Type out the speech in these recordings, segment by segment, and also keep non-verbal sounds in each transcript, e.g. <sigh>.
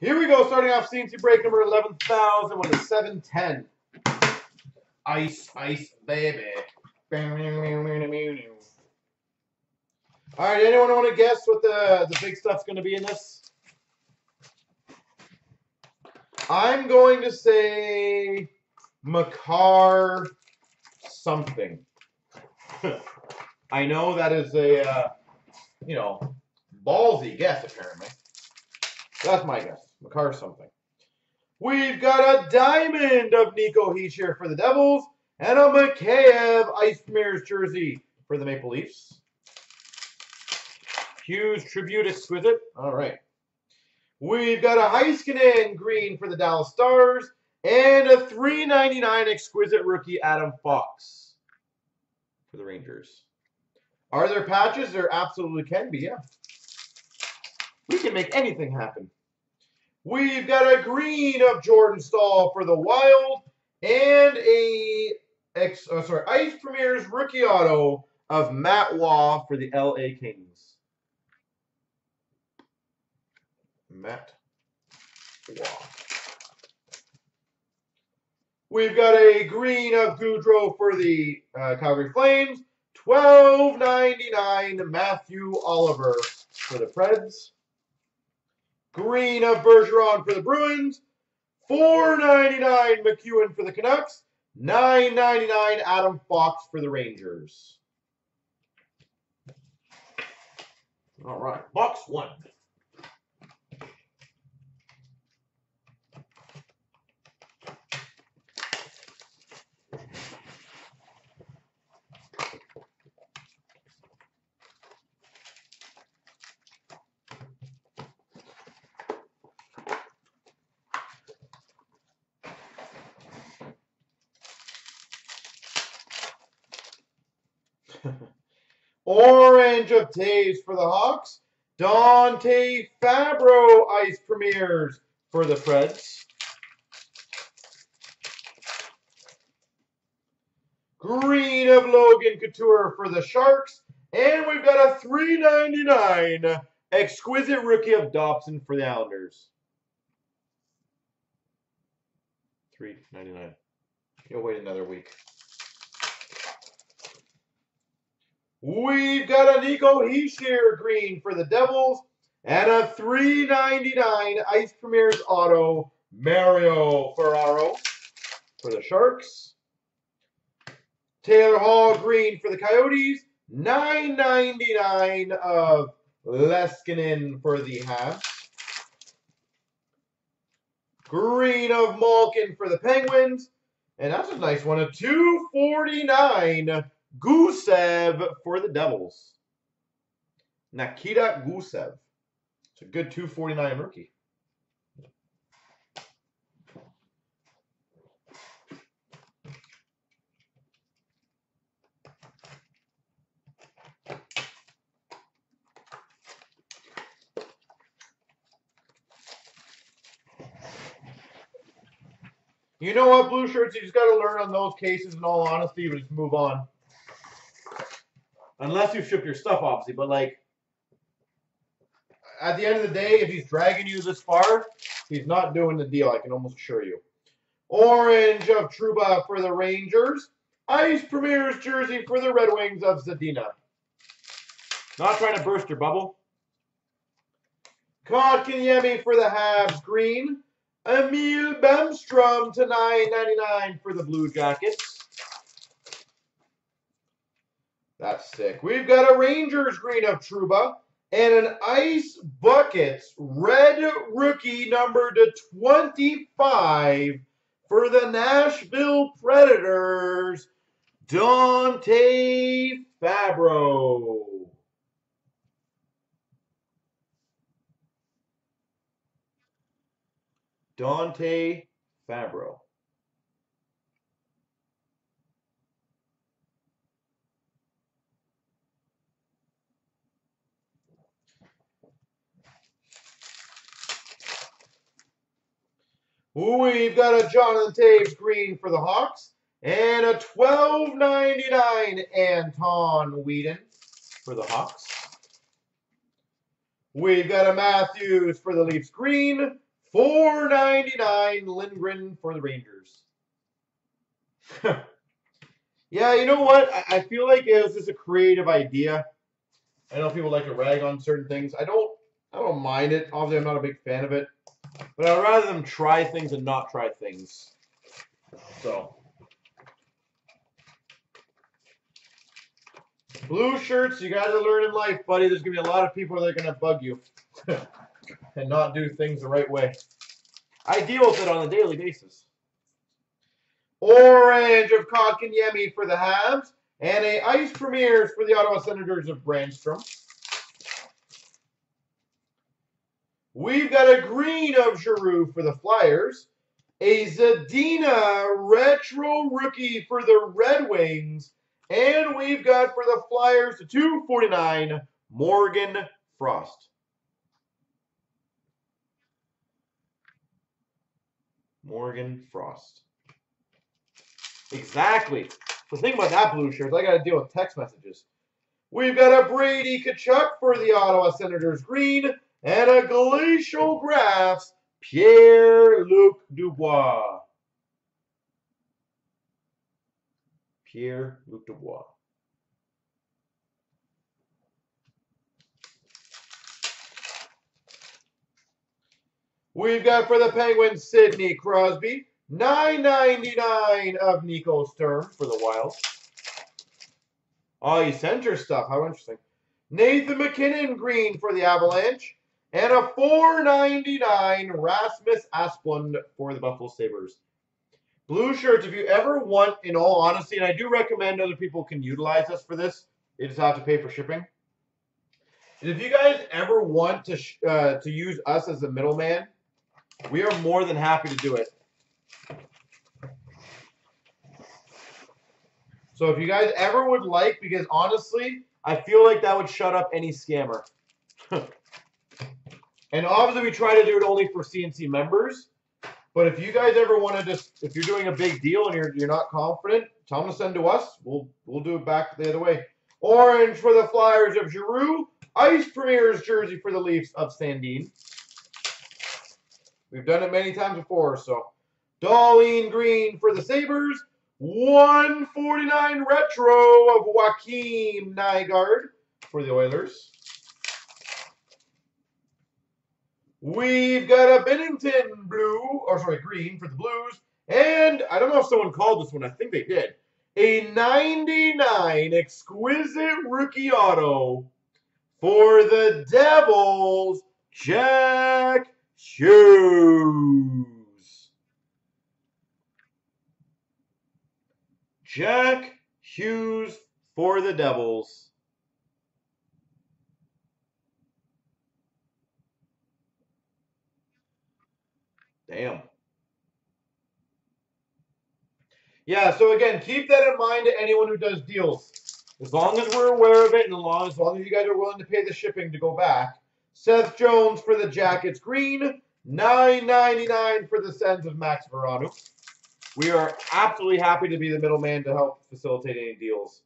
Here we go, starting off CNC break number 11,000 with a 710. Ice, ice, baby. All right, anyone want to guess what the, the big stuff's going to be in this? I'm going to say Makar something. I know that is a, uh, you know, ballsy guess, apparently. That's my guess. Makar something. We've got a diamond of Nico Hischier for the Devils and a Mikheyev Ice Premier's jersey for the Maple Leafs. Huge Tribute Exquisite. All right. We've got a Heiskanen green for the Dallas Stars and a 399 Exquisite rookie Adam Fox for the Rangers. Are there patches? There absolutely can be, yeah. We can make anything happen. We've got a green of Jordan Staal for the Wild and a X, oh, sorry, Ice Premier's rookie auto of Matt Waugh for the LA Kings. Matt Waugh. We've got a green of Gaudreau for the uh, Calgary Flames. Twelve ninety nine Mathieu Olivier for the Preds. Green of Bergeron for the Bruins. Four ninety nine MacEwen for the Canucks. Nine ninety nine Adam Fox for the Rangers. All right, box one. <laughs> Orange of Toews for the Hawks. Dante Fabbro Ice Premiers for the Preds. Green of Logan Couture for the Sharks. And we've got a 399 Exquisite Rookie of Dobson for the Islanders. 399. You'll wait another week. We've got a Nico Hischier green for the Devils and a 399 Ice Premier's Auto Mario Ferraro for the Sharks. Taylor Hall green for the Coyotes. 999 of Leskinen for the Habs. Green of Malkin for the Penguins. And that's a nice one. A 249 Gusev for the Devils. Nikita Gusev. It's a good 249 rookie. You know what, blue shirts? You just got to learn on those cases. In all honesty, but just move on. Unless you ship your stuff, obviously. But like, at the end of the day, if he's dragging you this far, he's not doing the deal. I can almost assure you. Orange of Truba for the Rangers. Ice Premier's jersey for the Red Wings of Zadina. Not trying to burst your bubble. Kotkaniemi for the Habs green. Emil Bemstrom to 9.99 for the Blue Jackets. That's sick. We've got a Rangers green of Truba and an Ice Buckets red rookie number to 25 for the Nashville Predators, Dante Fabbro. Dante Fabbro. We've got a Jonathan Toews green for the Hawks and a 12.99 Anton Wedin for the Hawks. We've got a Matthews for the Leafs green, 499 Lindgren for the Rangers. <laughs> yeah, you know what? I, I feel like it was just a creative idea. I know people like to rag on certain things. I don't I don't mind it. Obviously I'm not a big fan of it. But I'd rather them try things and not try things. So Blue shirts, you gotta learn in life, buddy. There's gonna be a lot of people that are gonna bug you <laughs> and not do things the right way. I deal with it on a daily basis. Orange of Kotkaniemi for the Habs. And a Ice Premieres for the Ottawa Senators of Brännström. We've got a green of Giroux for the Flyers. A Zadina Retro Rookie for the Red Wings. And we've got for the Flyers to 249, Morgan Frost. Morgan Frost. Exactly. So think about that blue shirt. I got to deal with text messages. We've got a Brady Tkachuk for the Ottawa Senators green and a Glacial Graphs Pierre-Luc Dubois. Pierre-Luc Dubois. We've got for the Penguins, Sidney Crosby. 9.99 of Nico Sturm for the Wild. Oh, sent your stuff. How interesting. Nathan MacKinnon green for the Avalanche. And a 4.99 Rasmus Asplund for the Buffalo Sabres. Blue shirts, if you ever want, in all honesty, and I do recommend other people can utilize us for this, they just have to pay for shipping. And if you guys ever want to uh, to use us as a middleman, we are more than happy to do it. So if you guys ever would like, because honestly, I feel like that would shut up any scammer. <laughs> and obviously we try to do it only for CNC members. But if you guys ever want to just, if you're doing a big deal and you're, you're not confident, tell them to send to us. We'll, we'll do it back the other way. Orange for the Flyers of Giroux. Ice Premier's jersey for the Leafs of Sandin. We've done it many times before, so. Dahlin Green for the Sabres. 149 retro of Joakim Nygard for the Oilers. We've got a Binnington blue, or sorry, green for the Blues. And I don't know if someone called this one. I think they did. A 99 exquisite rookie auto for the Devils, Jack Hughes. Jack Hughes for the Devils. Damn. Yeah, so again, keep that in mind to anyone who does deals. As long as we're aware of it and as long, as you guys are willing to pay the shipping to go back. Seth Jones for the Jackets green. $9.99 for the Sens of Max Veronneau. We are absolutely happy to be the middleman to help facilitate any deals.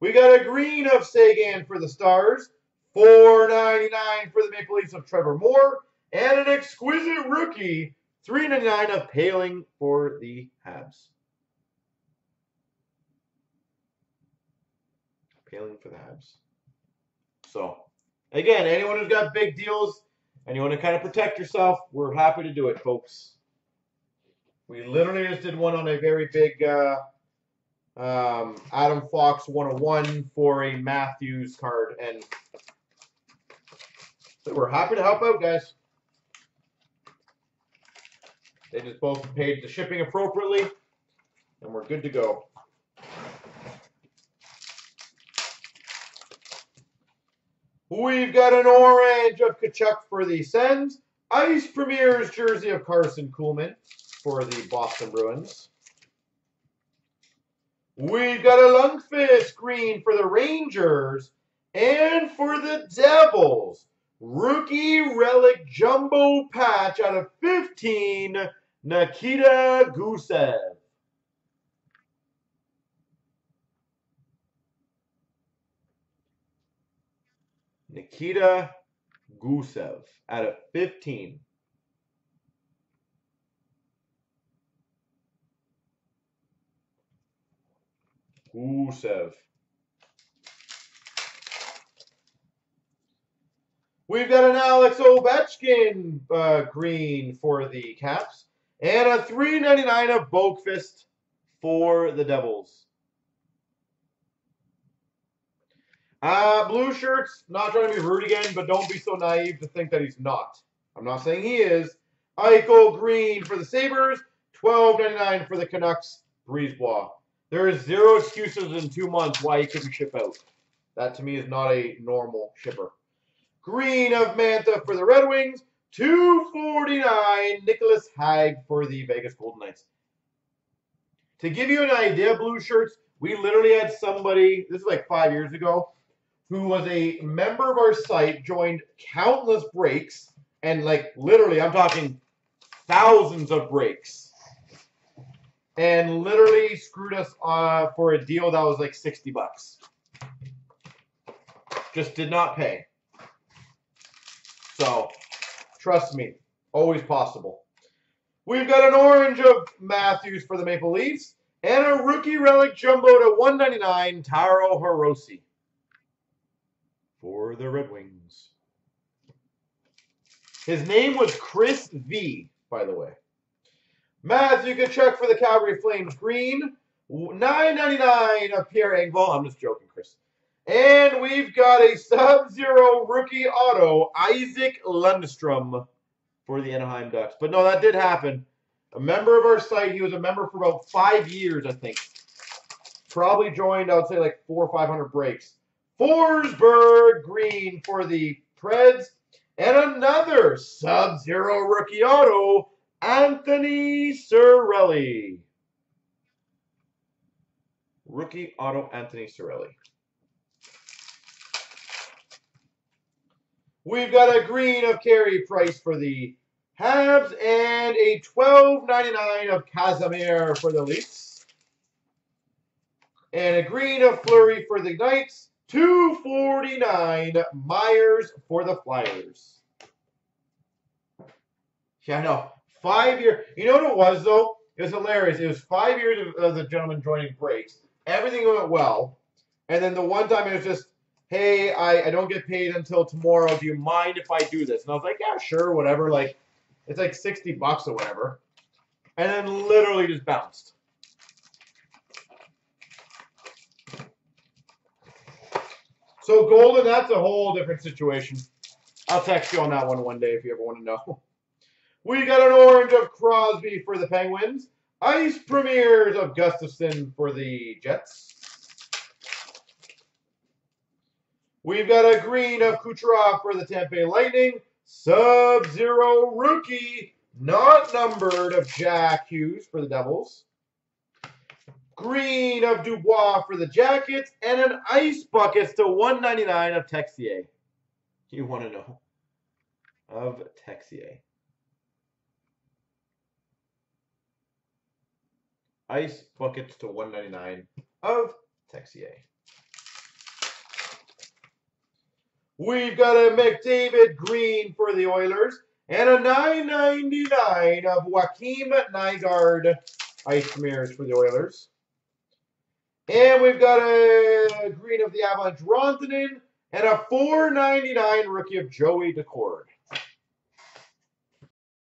We got a green of Seguin for the Stars. $4.99 for the Maple Leafs of Trevor Moore. And an exquisite rookie, $3.99 of Poehling for the Habs. Poehling for the Habs. So, again, anyone who's got big deals and you want to kind of protect yourself, we're happy to do it, folks. We literally just did one on a very big uh, um, Adam Fox 101 for a Matthews card, and so we're happy to help out, guys. They just both paid the shipping appropriately, and we're good to go. We've got an orange of Tkachuk for the Sens. Ice Premieres jersey of Carson Kuhlman for the Boston Bruins. We've got a Lundqvist green for the Rangers. And for the Devils, rookie relic jumbo patch out of 15, Nikita Gusev. Nikita Gusev out of 15. Gusev. We've got an Alex Ovechkin uh, green for the Caps. And a 399 of Boqvist for the Devils. Uh, blue shirts, not trying to be rude again, but don't be so naive to think that he's not. I'm not saying he is. Eichel green for the Sabres, 12.99 for the Canucks, Brisebois. There is zero excuses in two months why he couldn't ship out. That to me is not a normal shipper. Green of Mantha for the Red Wings, 249 Nicholas Hague for the Vegas Golden Knights. To give you an idea, blue shirts, we literally had somebody, this is like five years ago, who was a member of our site, joined countless breaks, and like literally, I'm talking thousands of breaks, and literally screwed us uh, for a deal that was like 60 bucks. Just did not pay. So, trust me, always possible. We've got an orange of Matthews for the Maple Leafs and a rookie relic jumbo to 199 Taro Hirose for the Red Wings. His name was Chris V, by the way. Matthew Tkachuk for the Calgary Flames green. 9.99 of Pierre Engvall. I'm just joking, Chris. And we've got a Sub-Zero rookie auto, Isac Lundeström for the Anaheim Ducks. But no, that did happen. A member of our site. He was a member for about five years, I think. Probably joined, I would say, like four or 500 breaks. Forsberg green for the Preds. And another Sub-Zero rookie auto, Anthony Cirelli. Rookie auto, Anthony Cirelli. We've got a green of Carey Price for the Habs and a $12.99 of Casimir for the Leafs. And a green of Fleury for the Knights. 249 Myers for the Flyers. Yeah, I know. Five year. You know what it was though? It was hilarious. It was five years of, of the gentleman joining breaks. Everything went well, and then the one time it was just hey, I, I don't get paid until tomorrow. Do you mind if I do this? And I was like, yeah, sure, whatever. Like, it's like 60 bucks or whatever. And then literally just bounced. So Golden, that's a whole different situation. I'll text you on that one one day if you ever want to know. <laughs> We got an orange of Crosby for the Penguins. Ice premieres of Gustafsson for the Jets. We've got a green of Kucherov for the Tampa Lightning. Sub-Zero rookie, not numbered, of Jack Hughes for the Devils. Green of Dubois for the Jackets. And an Ice bucket to 199 of Texier. You want to know? Of Texier. Ice Buckets to 199 of Texier. We've got a McDavid Green for the Oilers and a 9.99 of Joakim Nygard Ice Mirrors for the Oilers. And we've got a green of the Avalanche Rantanen and a 4.99 rookie of Joey Daccord.